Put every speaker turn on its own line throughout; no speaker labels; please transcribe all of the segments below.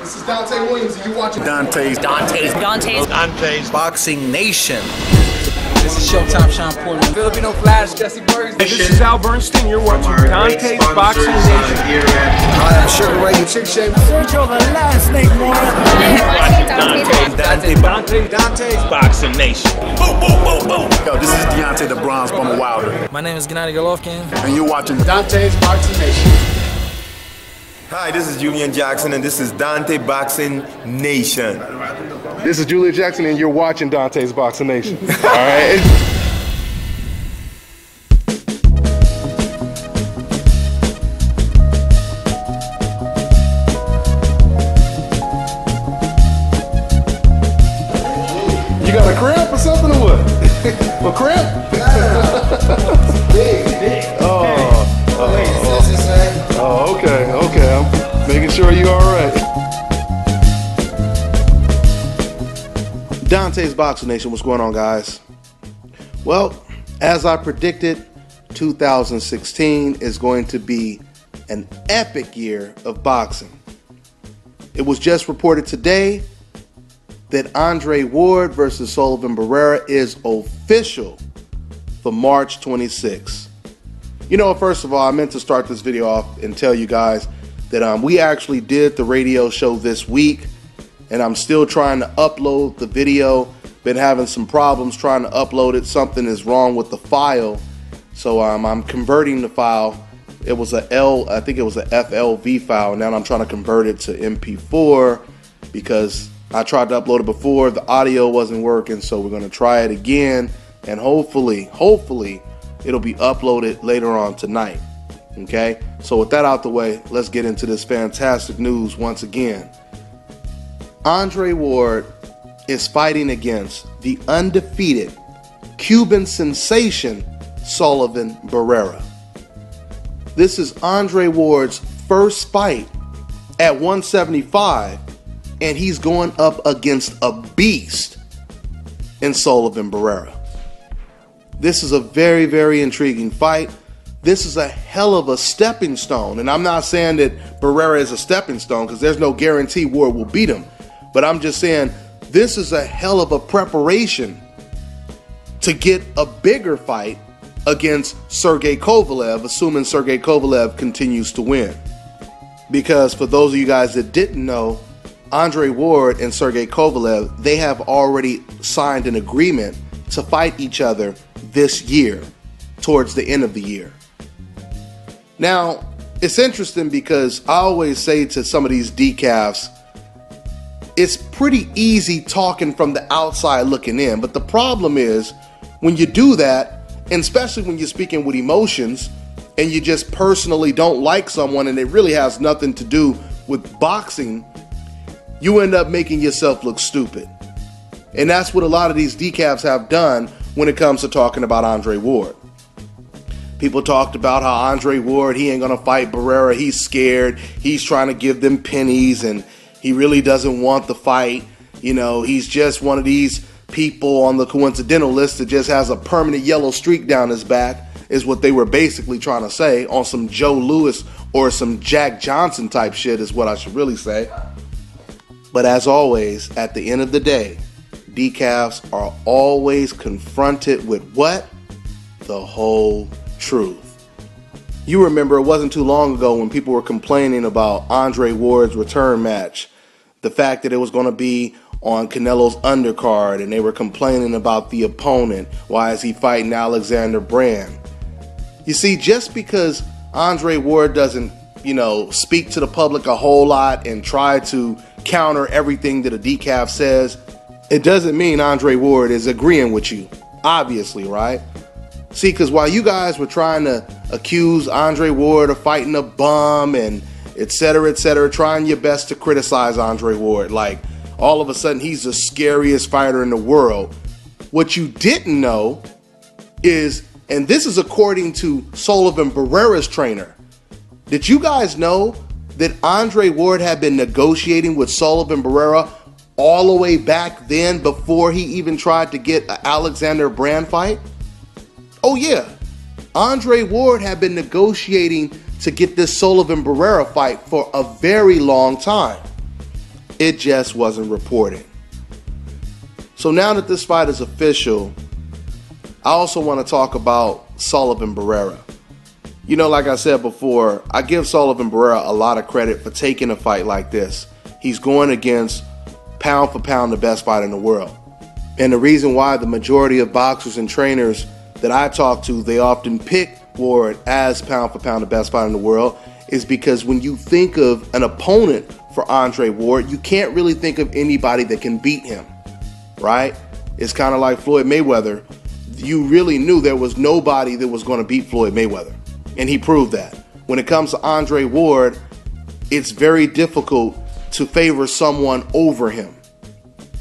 This is Dontae Williams, and you're watching
Dontae's
Dontae's Dontae's
Dontae's Boxing Nation.
This is Showtime Sean Portland. Filipino Flash, Jesse Burns.
This is Al Bernstein. You're watching Dontae's Boxing Nation.
Hi, I'm Sugar Ray.
Chick Shape.
Sergio the last name more.
Dontae,
Dontae, Dontae's Boxing Nation. Boom, boom, boom, boom.
Yo, this is Deontay the Bronze Bomber Wilder,
My name is Gennady Golovkin.
and you're watching
Dontae's Boxing Nation.
Hi, this is Julian Jackson, and this is Dontae Boxing Nation.
This is Julian Jackson, and you're watching Dontae's Boxing Nation. All right. You got a cramp or something or what? a cramp? making sure you're all right. Dontae's Boxing Nation, what's going on, guys? Well, as I predicted, 2016 is going to be an epic year of boxing. It was just reported today that Andre Ward versus Sullivan Barrera is official for March 26. You know, first of all, I meant to start this video off and tell you guys that um, we actually did the radio show this week, and I'm still trying to upload the video. Been having some problems trying to upload it. Something is wrong with the file, so um, I'm converting the file. It was a L, I think it was a FLV file. Now I'm trying to convert it to MP4 because I tried to upload it before. The audio wasn't working, so we're gonna try it again, and hopefully, hopefully, it'll be uploaded later on tonight. Okay, so with that out the way, let's get into this fantastic news once again. Andre Ward is fighting against the undefeated Cuban sensation Sullivan Barrera. This is Andre Ward's first fight at 175, and he's going up against a beast in Sullivan Barrera. This is a very, very intriguing fight. This is a hell of a stepping stone. And I'm not saying that Barrera is a stepping stone because there's no guarantee Ward will beat him. But I'm just saying this is a hell of a preparation to get a bigger fight against Sergey Kovalev, assuming Sergey Kovalev continues to win. Because for those of you guys that didn't know, Andre Ward and Sergey Kovalev, they have already signed an agreement to fight each other this year, towards the end of the year. Now, it's interesting because I always say to some of these decafs, it's pretty easy talking from the outside looking in, but the problem is when you do that, and especially when you're speaking with emotions and you just personally don't like someone and it really has nothing to do with boxing, you end up making yourself look stupid. And that's what a lot of these decafs have done when it comes to talking about Andre Ward. People talked about how Andre Ward, he ain't gonna fight Barrera, he's scared, he's trying to give them pennies, and he really doesn't want the fight. You know, he's just one of these people on the coincidental list that just has a permanent yellow streak down his back, is what they were basically trying to say on some Joe Louis or some Jack Johnson type shit, is what I should really say. But as always, at the end of the day, decafs are always confronted with what? The whole truth. You remember it wasn't too long ago when people were complaining about Andre Ward's return match, the fact that it was going to be on Canelo's undercard, and they were complaining about the opponent. Why is he fighting Alexander Brand? You see, just because Andre Ward doesn't, you know, speak to the public a whole lot and try to counter everything that a decaf says, it doesn't mean Andre Ward is agreeing with you. Obviously, right? See, because while you guys were trying to accuse Andre Ward of fighting a bum and et cetera, et cetera, trying your best to criticize Andre Ward, like all of a sudden he's the scariest fighter in the world. What you didn't know is, and this is according to Sullivan Barrera's trainer, did you guys know that Andre Ward had been negotiating with Sullivan Barrera all the way back then before he even tried to get an Alexander Brand fight? Oh, yeah. Andre Ward had been negotiating to get this Sullivan Barrera fight for a very long time. It just wasn't reporting. So now that this fight is official, I also want to talk about Sullivan Barrera. You know, like I said before, I give Sullivan Barrera a lot of credit for taking a fight like this. He's going against pound for pound the best fighter in the world. And the reason why the majority of boxers and trainers that I talk to, they often pick Ward as pound for pound the best fighter in the world is because when you think of an opponent for Andre Ward, you can't really think of anybody that can beat him, right? It's kind of like Floyd Mayweather. You really knew there was nobody that was going to beat Floyd Mayweather, and he proved that. When it comes to Andre Ward, it's very difficult to favor someone over him.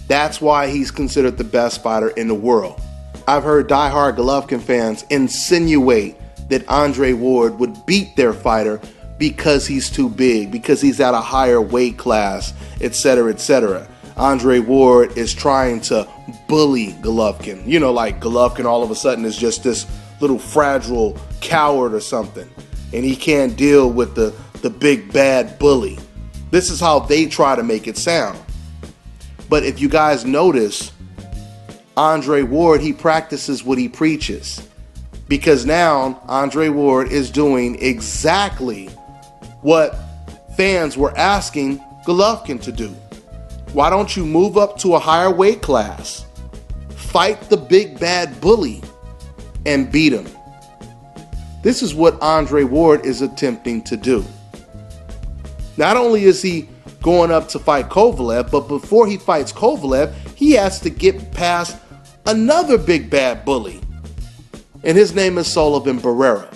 That's why he's considered the best fighter in the world. I've heard diehard Golovkin fans insinuate that Andre Ward would beat their fighter because he's too big, because he's at a higher weight class, etc., etc. Andre Ward is trying to bully Golovkin. You know, like Golovkin all of a sudden is just this little fragile coward or something, and he can't deal with the, the big bad bully. This is how they try to make it sound. But if you guys notice, Andre Ward, he practices what he preaches. Because now Andre Ward is doing exactly what fans were asking Golovkin to do. Why don't you move up to a higher weight class? Fight the big bad bully and beat him. This is what Andre Ward is attempting to do. Not only is he going up to fight Kovalev, but before he fights Kovalev, he has to get past another big bad bully. And his name is Sullivan Barrera.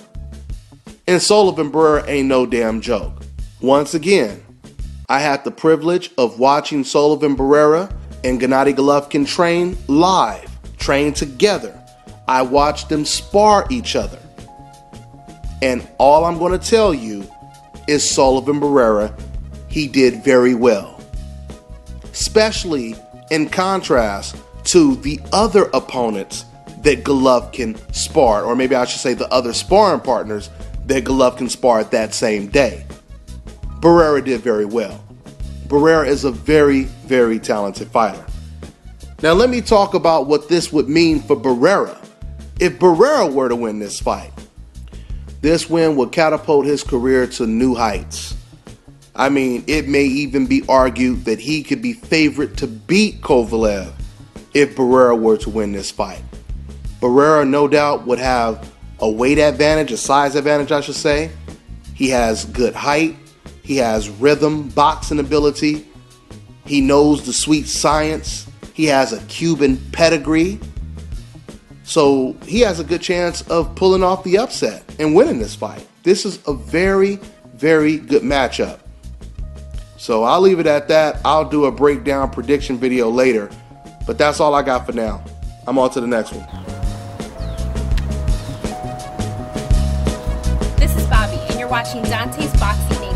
And Sullivan Barrera ain't no damn joke. Once again, I had the privilege of watching Sullivan Barrera and Gennady Golovkin train live, train together. I watched them spar each other. And all I'm going to tell you is Sullivan Barrera he did very well. Especially in contrast to the other opponents that Golovkin sparred, or maybe I should say the other sparring partners that Golovkin sparred that same day. Barrera did very well. Barrera is a very, very talented fighter. Now, let me talk about what this would mean for Barrera. If Barrera were to win this fight, this win would catapult his career to new heights. I mean, it may even be argued that he could be favorite to beat Kovalev if Barrera were to win this fight. Barrera, no doubt, would have a weight advantage, a size advantage, I should say. He has good height, he has rhythm, boxing ability, he knows the sweet science, he has a Cuban pedigree. So he has a good chance of pulling off the upset and winning this fight. This is a very, very good matchup. So I'll leave it at that. I'll do a breakdown prediction video later. But that's all I got for now. I'm on to the next one.
This is Bobbi, and you're watching Dontae's Boxing Nation.